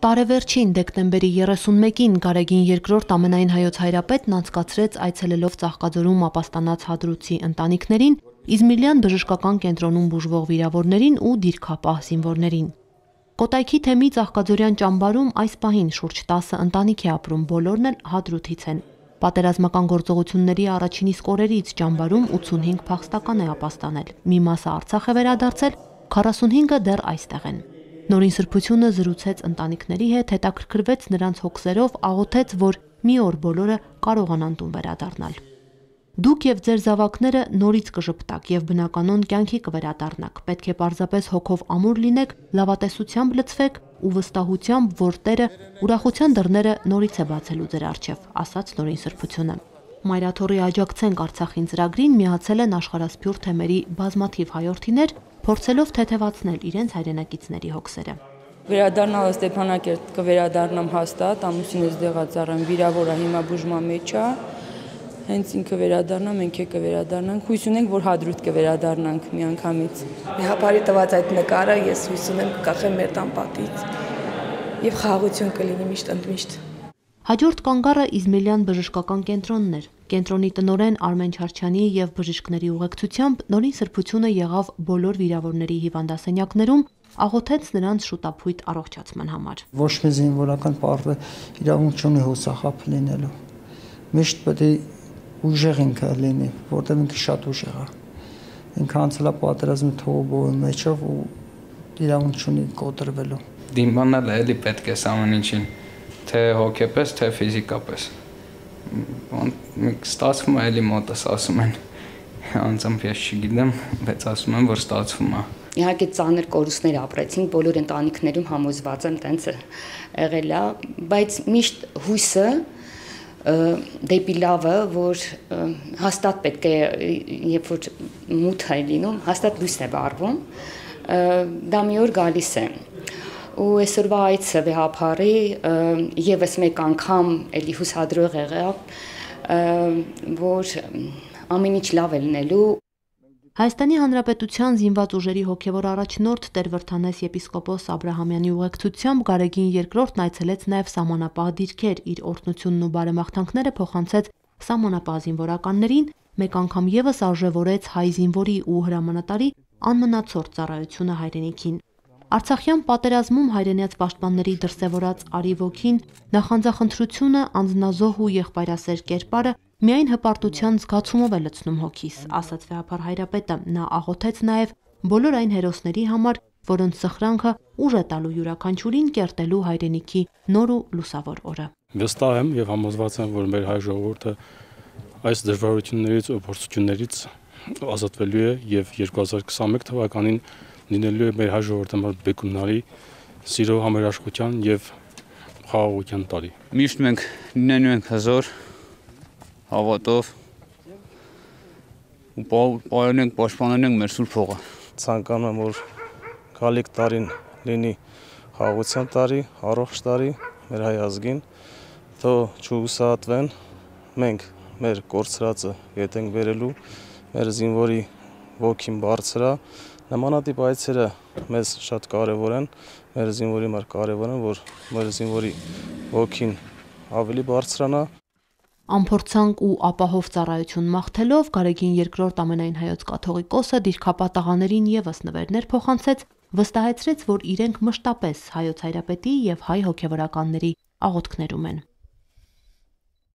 Տարեվերջին դեկտեմբերի 31-ին Գարեգին II ամենայն հայոց հայրապետն անցկացրեց այցելելով Ծաղկաձորում ապաստանած Հադրութի ընտանիքներին, Իզմիլյան բժշկական կենտրոնում բուժվող վիրավորներին ու դիրքապահ զինվորներին։ Կոտայքի թեմի Ծաղկաձորյան ճամբարում այս պահին շուրջ 10 ընտանիք է ապրում, բոլորն էլ Հադրութից են։ Պատերազմական գործողությունների առաջին իսկ օրերից ճամբարում 85 փախստական է ապաստանել։ Մի մասը Արցախ է վերադարձել, 45-ը դեռ այստեղ են։ Նորին սրբությունը զրուցեց ընտանիքների հետ, հետաքրքրվեց նրանց հոգսերով, աղոթեց, որ մի օր բոլորը կարողանան տուն վերադառնալ։ Դուք եւ ձեր զավակները նորից կժպտակ եւ բնականon կյանքի կվերադառնաք։ Պետք է պարզապես հոգով ամուր լինեք, լավատեսությամբ լցվեք ու վստահությամբ, որ Տերը ուրախության դռները նորից է բացելու ձեր առջև, ասաց նորին սրբությունը։ Մայրաթորի աջակցենք Արցախին ծրագրին միացել են աշխարհասփյուր թեմերի բազմաթիվ հայրենիներ, փորձելով թեթևացնել իրենց հայրենակիցների հոգսերը։ Վերադառնալը Ստեփանակերտ կվերադառնամ հաստատ, ամուսինս դեղացարան վիրավոր է հիմա բուժման մեջ է հենց ինքը վերադառնա, մենք է կվերադառնանք։ Հույս ունենք, որ հադրուտ կվերադառնանք միանգամից։ Մեհապարի տված այդ նկարը ես հույս ունեմ կկախեմ մեր տան պատից եւ խաղաղություն կլինի միշտ ընդմիշտ։ Հաջորդ կանգառը Իզմիլյան բժշկական կենտրոնն էր։ Կենտրոնի տնորեն Արմեն Չարչյանի եւ բժիշկների ուղեկցությամբ նորին սրբությունը եղավ բոլոր վիրավորների հիվանդասենյակներում, աղոթեց նրանց շուտապույտ առողջացման համար։ Ոչ մի զինվորական պարտը իրավունք չունի հուսախապ լինելու։ Միշտ պետք է ուժեղ ինքը լինի, որտեղ ինքը շատ ուժեղ է։ Ինքը անցել է պատերազմի թողոբոյի մեջով ու իրավունք ունի կոտրվելու։ Դիմանալ էլի պետք է ամեն ինչին, թե հոգեպես, թե ֆիզիկապես։ ստացվում է էլի մոտս ասում են։ Անձամբ ես չգիտեմ, բայց ասում են, որ ստացվում է իհարկե ծանր կորուստներ ապրեցինք բոլոր ընտանիքներում համոզված եմ տենց եղել է բայց միշտ հույսը դեպի լավը, որ հաստատ պետք է երբ որ մութ է լինում, հաստատ լույս է վառվում, դա մի օր գալիս է ու այսօրվա այցը վեհապարի եւս մեկ անգամ էլի հուսադրող եղավ որ ամեն ինչ լավ է լինելու Հայաստանի Հանրապետության զինված ուժերի հոգևոր առաջնորդ Տեր Վրթանես եպիսկոպոս Աբ รา համյանի ուղեկցությամբ Գարեգին II-ն այցելեց նաև սահմանապահ դիրքեր, իր օրհնությունն ու բարեմաղթանքները փոխանցեց սահմանապահ զինվորականներին, մեկ անգամ եւս արժևորեց հայ զինվորի ու հրամանատարի անմնացորդ ծառայությունը հայրենիքին։ Արցախյան պատերազմում հայրենիաց պաշտպանների դրսևորած արիվոքին, նախանձախնդրությունը, անznազոհ ու եղբայրասեր կերպարը Միայն հպարտության զգացումով է լցնում հոգիս, ասաց վեհապար հայրապետը։ Նա աղոթեց նաև բոլոր այն հերոսների համար, որոնց սխրանքը ուժ է տալու յուրաքանչյուրին կերտելու հայրենիքի նոր ու լուսավոր օրը։ Վստահ եմ եւ համոզված եմ, որ մեր հայ ժողովուրդը այս դժվարություններից ու փորձություններից ազատվելու է եւ 2021 թվականին լինելու է մեր հայ ժողովրդի համար բեկումնարի սիրո համերաշխության եւ խաղաղության տարի։ Միշտ մենք լինելու ենք հզոր հավատով ու պայմանենք, պաշտպանենք մեր սուրբ հողը։ Ցանկանում եմ, որ գալիք տարին լինի խաղաղության տարի, առողջ տարի մեր հայ ազգին, թող չուսատվեն, մենք մեր կորցրածը յետենք վերելու, մեր զինվորի ոգին բարձրա, նմանատիպ այցերը մեզ շատ կարևոր են, մեր զինվորի համար կարևոր են, որ մեր զինվորի ոգին ավելի բարձրանա, Անփորձանք ու ապահով ծառայություն մաղթելով Գարեգին II ամենայն հայոց կաթողիկոսը դիրքապատաղաներին եւս նվերներ փոխանցեց, վստահեցրեց, որ իրենք մշտապես հայոց հայրապետի եւ հայ հոգեվորականների աղոթքներում են։